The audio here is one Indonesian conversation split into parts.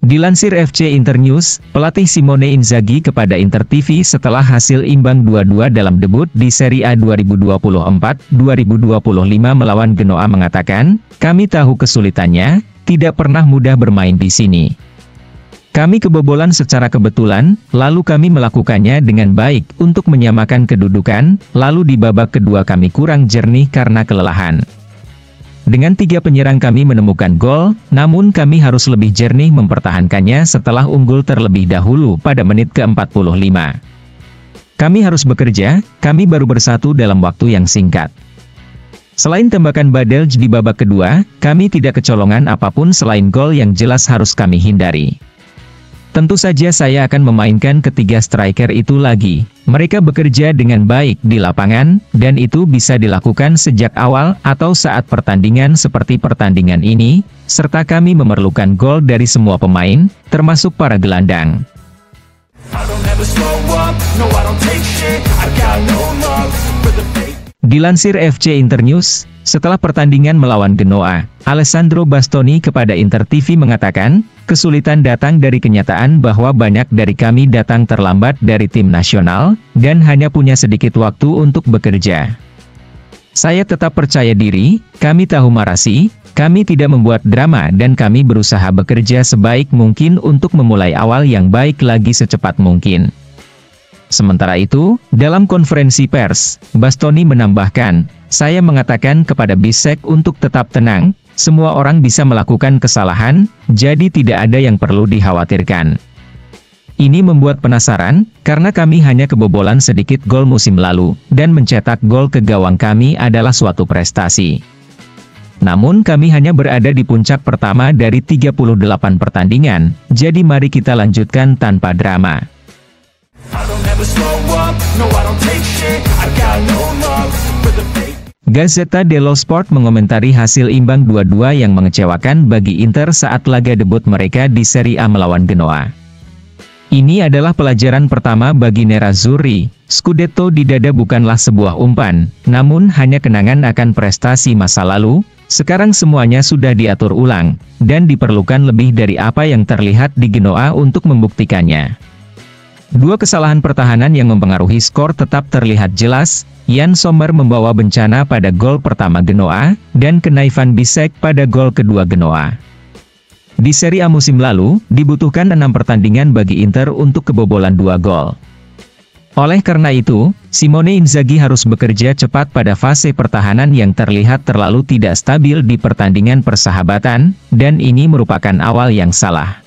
Dilansir FC Internews, pelatih Simone Inzaghi kepada Inter TV setelah hasil imbang 2-2 dalam debut di Serie A 2024-2025 melawan Genoa mengatakan, kami tahu kesulitannya, tidak pernah mudah bermain di sini. Kami kebobolan secara kebetulan, lalu kami melakukannya dengan baik untuk menyamakan kedudukan, lalu di babak kedua kami kurang jernih karena kelelahan. Dengan tiga penyerang kami menemukan gol, namun kami harus lebih jernih mempertahankannya setelah unggul terlebih dahulu pada menit ke-45. Kami harus bekerja, kami baru bersatu dalam waktu yang singkat. Selain tembakan Badelj di babak kedua, kami tidak kecolongan apa pun selain gol yang jelas harus kami hindari. Tentu saja saya akan memainkan ketiga striker itu lagi. Mereka bekerja dengan baik di lapangan, dan itu bisa dilakukan sejak awal atau saat pertandingan seperti pertandingan ini, serta kami memerlukan gol dari semua pemain, termasuk para gelandang. Dilansir FC Internews, setelah pertandingan melawan Genoa, Alessandro Bastoni kepada Inter TV mengatakan, kesulitan datang dari kenyataan bahwa banyak dari kami datang terlambat dari tim nasional, dan hanya punya sedikit waktu untuk bekerja. Saya tetap percaya diri, kami tahu marasi, kami tidak membuat drama dan kami berusaha bekerja sebaik mungkin untuk memulai awal yang baik lagi secepat mungkin. Sementara itu, dalam konferensi pers, Bastoni menambahkan, saya mengatakan kepada Bisek untuk tetap tenang, semua orang bisa melakukan kesalahan, jadi tidak ada yang perlu dikhawatirkan. Ini membuat penasaran, karena kami hanya kebobolan sedikit gol musim lalu, dan mencetak gol ke gawang kami adalah suatu prestasi. Namun kami hanya berada di puncak pertama dari 38 pertandingan, jadi mari kita lanjutkan tanpa drama. I don't ever slow up, no I don't take shit I got no love for the fake Gazzetta dello Sport mengomentari hasil imbang 2-2 yang mengecewakan bagi Inter saat laga debut mereka di Serie A melawan Genoa. Ini adalah pelajaran pertama bagi Nerazzurri. Scudetto di dada bukanlah sebuah umpan, namun hanya kenangan akan prestasi masa lalu. Sekarang semuanya sudah diatur ulang, dan diperlukan lebih dari apa yang terlihat di Genoa untuk membuktikannya. Dua kesalahan pertahanan yang mempengaruhi skor tetap terlihat jelas, Jan Sommer membawa bencana pada gol pertama Genoa, dan Kenaifan Bisek pada gol kedua Genoa. Di Serie A musim lalu, dibutuhkan enam pertandingan bagi Inter untuk kebobolan dua gol. Oleh karena itu, Simone Inzaghi harus bekerja cepat pada fase pertahanan yang terlihat terlalu tidak stabil di pertandingan persahabatan, dan ini merupakan awal yang salah.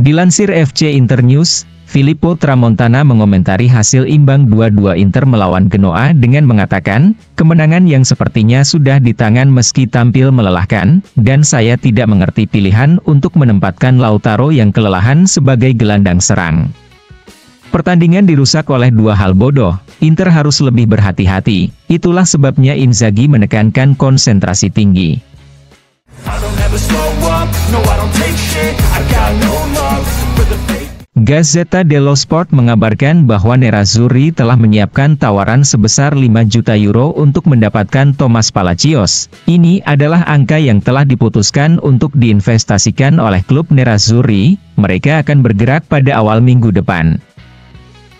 Dilansir FC Internews, Filippo Tramontana mengomentari hasil imbang 2-2 Inter melawan Genoa dengan mengatakan, kemenangan yang sepertinya sudah di tangan meski tampil melelahkan, dan saya tidak mengerti pilihan untuk menempatkan Lautaro yang kelelahan sebagai gelandang serang. Pertandingan dirusak oleh dua hal bodoh, Inter harus lebih berhati-hati, itulah sebabnya Inzaghi menekankan konsentrasi tinggi. I don't ever slow up, no I don't take shit I got no love for the fake Gazzetta dello Sport mengabarkan bahwa Nerazzurri telah menyiapkan tawaran sebesar 5 juta euro untuk mendapatkan Thomas Palacios. Ini adalah angka yang telah diputuskan untuk diinvestasikan oleh klub Nerazzurri, mereka akan bergerak pada awal minggu depan.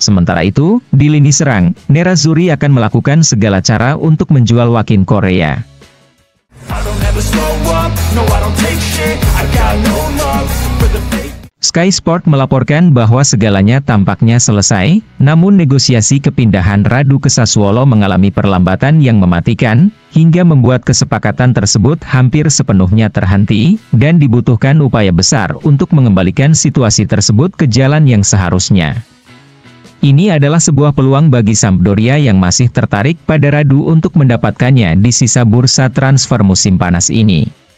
Sementara itu, di lini serang, Nerazzurri akan melakukan segala cara untuk menjual Wakin Korea. Sky Sport melaporkan bahwa segalanya tampaknya selesai, namun negosiasi kepindahan Radu ke Sassuolo mengalami perlambatan yang mematikan, hingga membuat kesepakatan tersebut hampir sepenuhnya terhenti, dan dibutuhkan upaya besar untuk mengembalikan situasi tersebut ke jalan yang seharusnya. Ini adalah sebuah peluang bagi Sampdoria yang masih tertarik pada Radu untuk mendapatkannya di sisa bursa transfer musim panas ini.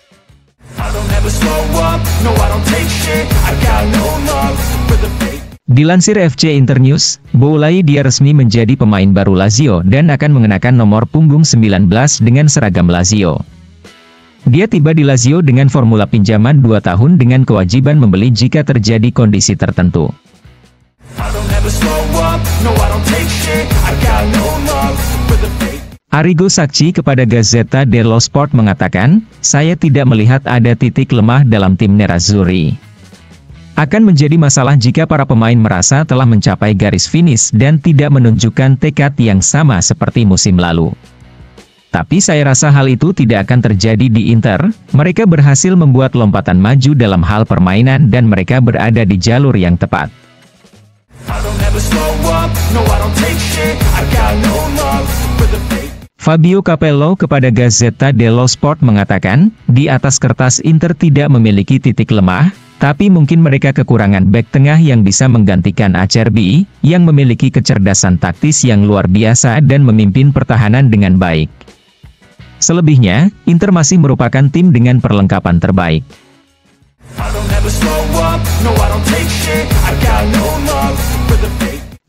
Dilansir FC Internews, Boulay dia resmi menjadi pemain baru Lazio dan akan mengenakan nomor punggung 19 dengan seragam Lazio. Dia tiba di Lazio dengan formula pinjaman 2 tahun dengan kewajiban membeli jika terjadi kondisi tertentu. Arrigo Sacchi kepada Gazzetta dello Sport mengatakan, saya tidak melihat ada titik lemah dalam tim Nerazzurri. Akan menjadi masalah jika para pemain merasa telah mencapai garis finish dan tidak menunjukkan tekad yang sama seperti musim lalu. Tapi saya rasa hal itu tidak akan terjadi di Inter, mereka berhasil membuat lompatan maju dalam hal permainan dan mereka berada di jalur yang tepat. Fabio Capello kepada Gazzetta dello Sport mengatakan, di atas kertas Inter tidak memiliki titik lemah, tapi mungkin mereka kekurangan back tengah yang bisa menggantikan Acerbi, yang memiliki kecerdasan taktis yang luar biasa dan memimpin pertahanan dengan baik. Selebihnya, Inter masih merupakan tim dengan perlengkapan terbaik.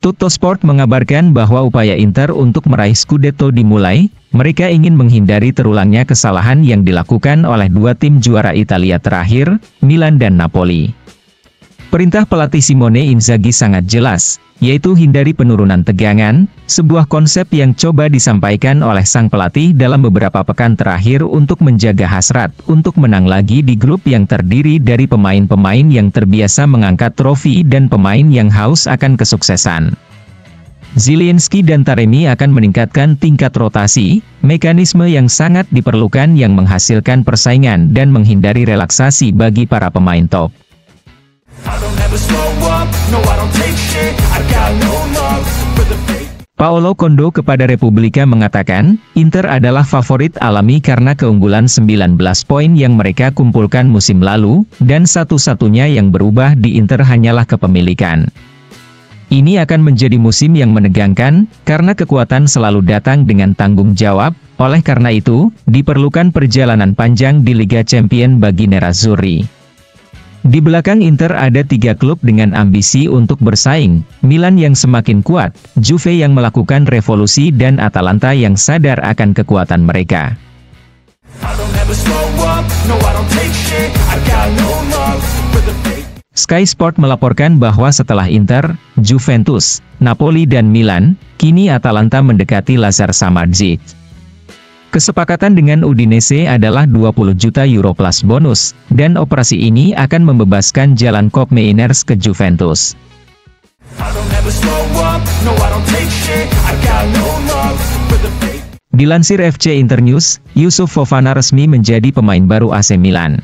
Tutto Sport mengabarkan bahwa upaya Inter untuk meraih Scudetto dimulai, mereka ingin menghindari terulangnya kesalahan yang dilakukan oleh dua tim juara Italia terakhir, Milan dan Napoli. Perintah pelatih Simone Inzaghi sangat jelas, yaitu hindari penurunan tegangan, sebuah konsep yang coba disampaikan oleh sang pelatih dalam beberapa pekan terakhir untuk menjaga hasrat untuk menang lagi di grup yang terdiri dari pemain-pemain yang terbiasa mengangkat trofi dan pemain yang haus akan kesuksesan. Zielinski dan Taremi akan meningkatkan tingkat rotasi, mekanisme yang sangat diperlukan yang menghasilkan persaingan dan menghindari relaksasi bagi para pemain top. Paolo Kondo kepada Republika mengatakan, Inter adalah favorit alami karena keunggulan 19 poin yang mereka kumpulkan musim lalu, dan satu-satunya yang berubah di Inter hanyalah kepemilikan. Ini akan menjadi musim yang menegangkan, karena kekuatan selalu datang dengan tanggung jawab, oleh karena itu, diperlukan perjalanan panjang di Liga Champion bagi Nerazzurri. Di belakang Inter ada tiga klub dengan ambisi untuk bersaing, Milan yang semakin kuat, Juve yang melakukan revolusi dan Atalanta yang sadar akan kekuatan mereka. Sky Sport melaporkan bahwa setelah Inter, Juventus, Napoli dan Milan, kini Atalanta mendekati Lazar Samardzic. Kesepakatan dengan Udinese adalah 20 juta euro plus bonus, dan operasi ini akan membebaskan jalan Kop Mainers ke Juventus. Dilansir FC Internews, Yusuf Fofana resmi menjadi pemain baru AC Milan.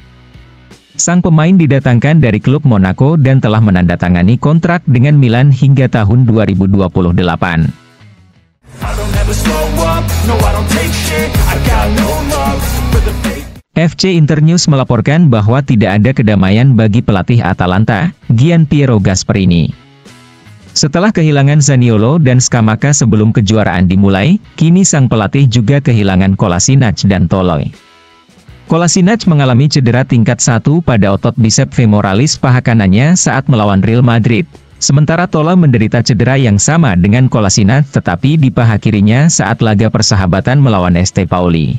Sang pemain didatangkan dari klub Monaco dan telah menandatangani kontrak dengan Milan hingga tahun 2028. FC Internews melaporkan bahwa tidak ada kedamaian bagi pelatih Atalanta, Gian Piero Gasperini. Setelah kehilangan Zaniolo dan Skamaka sebelum kejuaraan dimulai, kini sang pelatih juga kehilangan Kolasinac dan Toloy. Kolasinac mengalami cedera tingkat 1 pada otot bisep femoralis paha kanannya saat melawan Real Madrid, sementara Tola menderita cedera yang sama dengan Kolasinac tetapi di paha kirinya saat laga persahabatan melawan ST Pauli.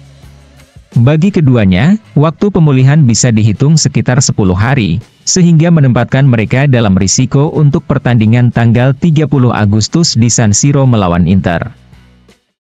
Bagi keduanya, waktu pemulihan bisa dihitung sekitar 10 hari, sehingga menempatkan mereka dalam risiko untuk pertandingan tanggal 30 Agustus di San Siro melawan Inter.